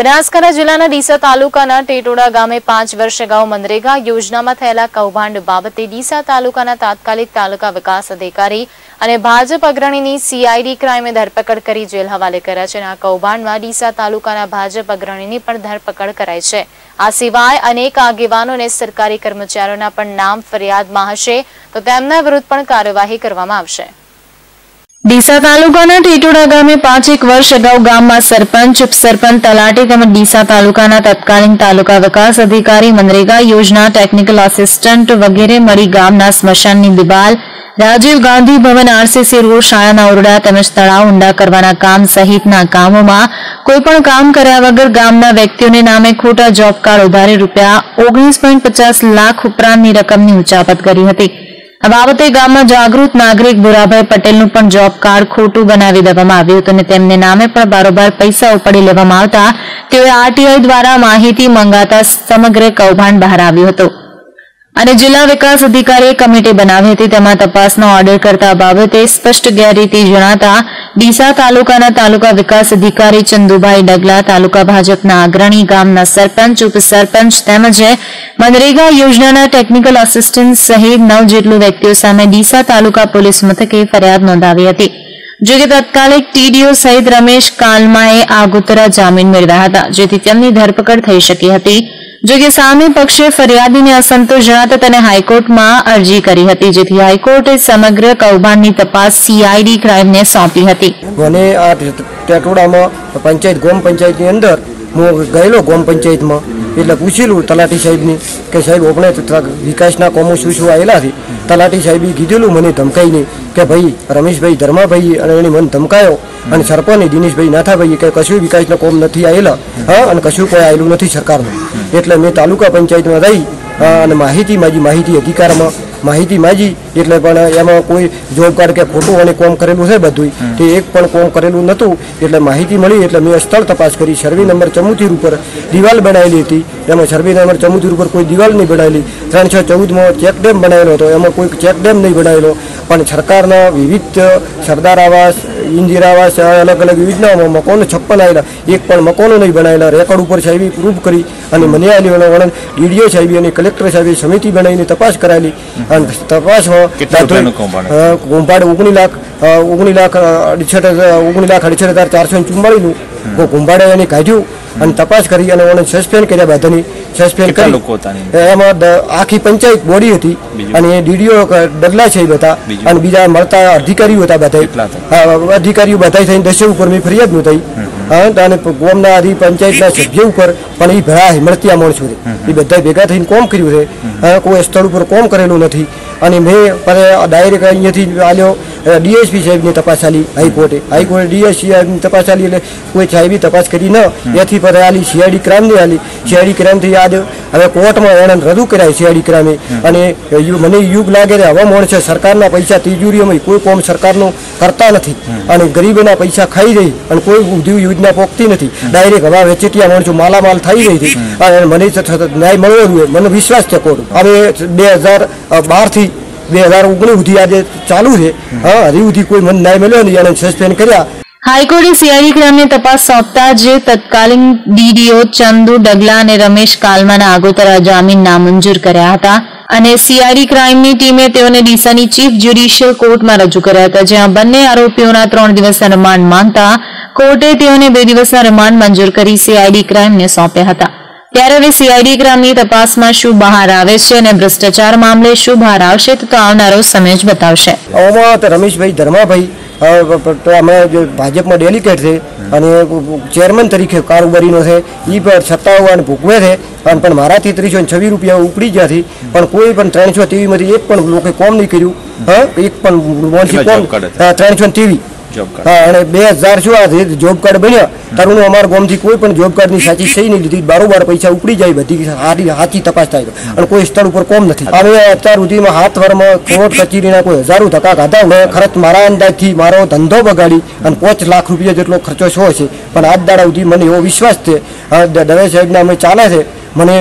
બનાસકાંઠા જિલ્લાના ડીસા તાલુકાના ટેટોડા ગામે પાંચ વર્ષ અગાઉ મનરેગા યોજનામાં થયેલા કૌભાંડ બાબતે ડીસા તાલુકાના તાત્કાલિક તાલુકા વિકાસ અધિકારી અને ભાજપ અગ્રણીની સીઆઈડી ક્રાઇમે ધરપકડ કરી જેલ હવાલે કર્યા છે આ કૌભાંડમાં ડીસા તાલુકાના ભાજપ અગ્રણીની પણ ધરપકડ કરાઈ છે. આ સિવાય અનેક આગેવાનો અને સરકારી કર્મચારીઓના પણ નામ ફરિયાદમાં હશે તો તેમના વિરુદ્ધ પણ કાર્યવાહી કરવામાં આવશે. ડીસા તાલુકાના ટેટોડા ગામે પાંચેક વર્ષ અગાઉ ગામમાં સરપંચ, ઉપસરપંચ, તલાટી તેમજ ડીસા તાલુકાના તત્કાલીન તાલુકા વિકાસ અધિકારી મનરેગા યોજના ટેકનિકલ આસિસ્ટન્ટ વગેરે મળી ગામના સ્મશાનની દિવાલ, રાજીવ ગાંધી ભવન, આરસીસી રોડ, શાળાના ઓરડા તેમજ તળાવ ઊંડા કરવાના કામ સહિતના કામોમાં કોઈપણ કામ કર્યા વગર ગામના વ્યક્તિઓને નામે ખોટા જોબ કાર્ડ ઉધારી રૂપિયા ઓગણીસ લાખ ઉપરાંતની રકમની ઉચાપત કરી હતી. આ બાબતે ગામમાં જાગૃત નાગરિક ભુરાભાઈ પટેલનું પણ જોબ કાર્ડ ખોટું બનાવી દેવામાં આવ્યું હતું અને તેમને નામે પણ બારોબાર પૈસા ઉપાડી લેવામાં આવતા તેઓએ આરટીઆઈ દ્વારા માહિતી મંગાતા સમગ્ર કૌભાંડ બહાર આવ્યું હતું. અને જિલ્લા વિકાસ અધિકારીએ કમિટી બનાવી હતી. તેમાં તપાસનો ઓર્ડર કરતા બાબતે સ્પષ્ટ ગેરરીતિ જણાતા ડીસા તાલુકાના તાલુકા વિકાસ અધિકારી ચંદુભાઈ ડગલા, તાલુકા ભાજપના અગ્રણી ગામના સરપંચ, ઉપસરપંચ તેમજ મનરેગા યોજનાના ટેકનિકલ આસિસ્ટન્ટ સહિત નવ જેટલું વ્યક્તિઓ સામે ડીસા તાલુકા પોલીસ મથકે ફરિયાદ નોંધાવી હતી. જો તત્કાલિક ટીડીઓ સહિત રમેશ કાલમાએ આગોતરા જામીન મેળવ્યા હતા, જેથી તેમની ધરપકડ થઈ શકી હતી. જો કે સામે પક્ષે ફરિયાદીને અસંતોષ જણાતા તેને હાઈકોર્ટમાં અરજી કરી હતી, જેથી હાઈકોર્ટે સમગ્ર કૌભાંડની તપાસ સીઆઈડી ક્રાઇમને સોંપી હતી. મને આ ટેટોડામાં પંચાયત ગોમ પંચાયતની અંદર હું ગયેલો ગોમ પંચાયતમાં. એટલે પૂછેલું તલાટી સાહેબની કે સાહેબ, આપણે વિકાસના કોમો શું શું આવેલા છે તલાટી સાહેબે કીધેલું મને ધમકાઈને કે ભાઈ, રમેશભાઈ ધર્માભાઈ અને એને મને ધમકાયો અને સરપંચ દિનેશભાઈ નાથાભાઈ કે કશું વિકાસના કોમ નથી આવેલા હા, અને કશું કોઈ આવેલું નથી સરકારનું. એટલે મેં તાલુકા પંચાયતમાં રહી અને માહિતી, મારી માહિતી અધિકારમાં માહિતી માંગી એટલે પણ એમાં કોઈ જોબ કાર્ડ કે ખોટું અને કોમ કરેલું છે બધું તે એક પણ કોમ કરેલું નહોતું એટલે માહિતી મળી એટલે મેં સ્થળ તપાસ કરી સર્વે નંબર ચમુતીર ઉપર દિવાલ બનાવેલી હતી. એમાં સર્વે નંબર ચમુતીર ઉપર કોઈ દિવાલ નહીં બનાવેલી. છ ચૌદમાં ચેક ડેમ બનાવેલો હતો એમાં કોઈ ચેક ડેમ નહીં બનાવેલો. પણ સરકારના વિવિધ સરદાર આવાસ ઇન્દિરા આવાસ અલગ અલગ યોજનાઓમાં મકાનો છપ્પન આવેલા એક પણ મકાનો નહીં બનાવેલા રેકોર્ડ ઉપર સાહેબી પ્રૂફ કરી અને મને આલી વલણ ડીડીઓ સાહેબી અને કલેક્ટર સાહેબે સમિતિ બનાવીને તપાસ કરાયેલી. અને તપાસમાં કૌભાંડ ઓગણી લાખ ઓગણી લાખ અડસઠ ઓગણી લાખ અડસઠ હજાર ચારસો ચુમ્માળીનું કુંભાડે એને કાઢ્યું. અને તપાસ કરી અને ઓને સસ્પેન્ડ કર્યા બધાની સસ્પેન્ડ કરી એમાં આખી પંચાયત બોડી હતી અને ડીડીઓ ડગલા છે બધા. અને બીજા મળતા અધિકારીઓ હતા બધા અધિકારીઓ બધા થઈને દસે ઉપર મેં ફરિયાદ નોંધાઈ. અને ગોમના અધિ પંચાયતના સભ્ય ઉપર પણ એ ભરા મળતિયા માણસો એ બધા ભેગા થઈને કોમ કર્યું છે. કોઈ સ્થળ ઉપર કોમ કરેલું નથી. અને મેં ડાયરેક્ટ અહીંયાથી આવ્યો ડીએસપી સાહેબની તપાસ આલી હાઈકોર્ટે. હાઈકોર્ટે ડીએસપી સાહેબની તપાસ આલી એટલે કોઈ સાહેબી તપાસ કરી ન એથી પર આલી સીઆઈડી ક્રાઇમની આલી. સીઆઈડી ક્રાઇમથી યાદ હવે કોર્ટમાં એને રજૂ કરાય સીઆઈડી ક્રાઇમે. અને મને યુગ લાગે છે હવે મોણ છે સરકારના પૈસા તિજોરીઓમાં કોઈ કોમ સરકારનું કરતા નથી. અને ગરીબોના પૈસા ખાઈ રહી અને કોઈ ઉદ્યોગ યોજના પોકતી નથી. ડાયરેક્ટ હવા વેચેટિયા માણસો માલામાલ થઈ રહી હતી. અને મને ન્યાય મળવો જોઈએ. મને વિશ્વાસ છે કોર્ટ. હવે બે હજાર બારથી બે હજાર ઓગણીસ આજે ચાલુ છે. હા, હજી સુધી કોઈ મને સસ્પેન્ડ કર્યા. હાઈકોર્ટે સીઆઈડી ક્રાઇમને તપાસ સોંપતા જે તત્કાલીન ડીડીઓ ચંદુ ડગલા અને રમેશ કાલમાના આગોતરા જામીન નામંજૂર કર્યા હતા અને સીઆઈડી ક્રાઇમની ટીમે તેઓને ડીસાની ચીફ જ્યુડિશિયલ કોર્ટમાં રજૂ કર્યા હતા, જ્યાં બંને આરોપીઓના ત્રણ દિવસના રિમાન્ડ માંગતા કોર્ટે તેઓને બે દિવસના રિમાન્ડ મંજૂર કરી સીઆઈડી ક્રાઇમને સોંપ્યા હતા. ત્યારે હવે સીઆઈડી ક્રાઇમની તપાસમાં શું બહાર આવે છે અને ભ્રષ્ટાચાર મામલે શું બહાર આવશે તો આવનારો સમય જ બતાવશે. આમાં રમેશભાઈ ધર્માભાઈ અમે જે ભાજપમાં ડેલિકેટ છે અને ચેરમેન તરીકે કારોબારીનો છે એ પણ સત્તાઓ અને ભૂકવે છે અને પણ મારાથી ત્રીસો છવ્વીસ રૂપિયા ઉપડી ગયા હતી પણ કોઈ પણ ત્રણસો ટીવીમાંથી એક પણ લોકોએ કોમ નહીં કર્યું હા? એક પણ ત્રણસો તેવી હા અને બે હજાર શું આ જોબ કાર્ડ બન્યા તરુણો અમારા ગામથી કોઈ પણ જોબ કાર્ડની સાચી સહી નહીં લીધી. બારોબાર પૈસા ઉપડી જાય બધી સારી સાચી તપાસ થાય અને કોઈ સ્થળ ઉપર કોમ નથી. અમે અત્યાર સુધીમાં હાથ વરમાં કોર્ટ કચેરીના કોઈ હજારો ધક્કા ખાધા મેં ખરચ મારા અંદાજથી મારો ધંધો બગાડી અને પાંચ લાખ રૂપિયા જેટલો ખર્ચો છો છે. પણ આજ દાડા સુધી મને એવો વિશ્વાસ છે. દવે સાહેબના અમે ચાલે છે. મને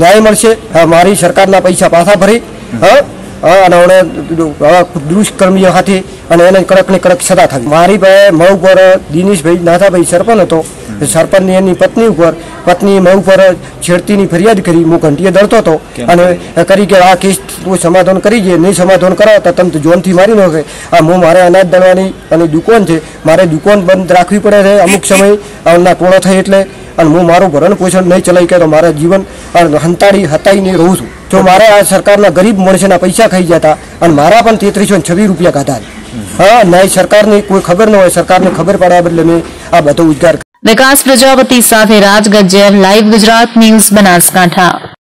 ન્યાય મળશે. મારી સરકારના પૈસા પાછા ભરી. હા, અને આવા દુષ્કર્મીઓ સાથે અને એને કડક ને કડક સજા થાય મારી પાસે મઉ પર દિનેશભાઈ નાથાભાઈ સરપંચ હતો. સરપંચની એની પત્ની ઉપર પત્ની મઉ પર છેડતીની ફરિયાદ કરી હું ઘંટીએ દળતો હતો. અને કરી કે આ કેસ તું સમાધાન કરી છે નહીં સમાધાન કરાવો તો તમે જોનથી મારી નાખે. આ હું મારે અનાજ દળવાની અને દુકાન છે. મારે દુકાન બંધ રાખવી પડે છે અમુક સમય. અમના પૂર્ણ થાય એટલે. અને હું મારું ભરણ પોષણ નહીં ચલાવી કે તો મારા જીવન હંતાડી હતાઈને રહું છું. જો મારે આ સરકારના ગરીબ માણસોના પૈસા ખાઈ જતા અને મારા પણ તેત્રીસો છવ્વીસ રૂપિયા ખાધા. હા નહીં સરકારની કોઈ ખબર ન હોય, સરકારને ખબર પડ્યા બદલે મેં આ બધો ઉદ્ગાર વિકાસ પ્રજાપતિ સાથે રાજ લાઈવ ગુજરાત ન્યૂઝ બનાસકાંઠા.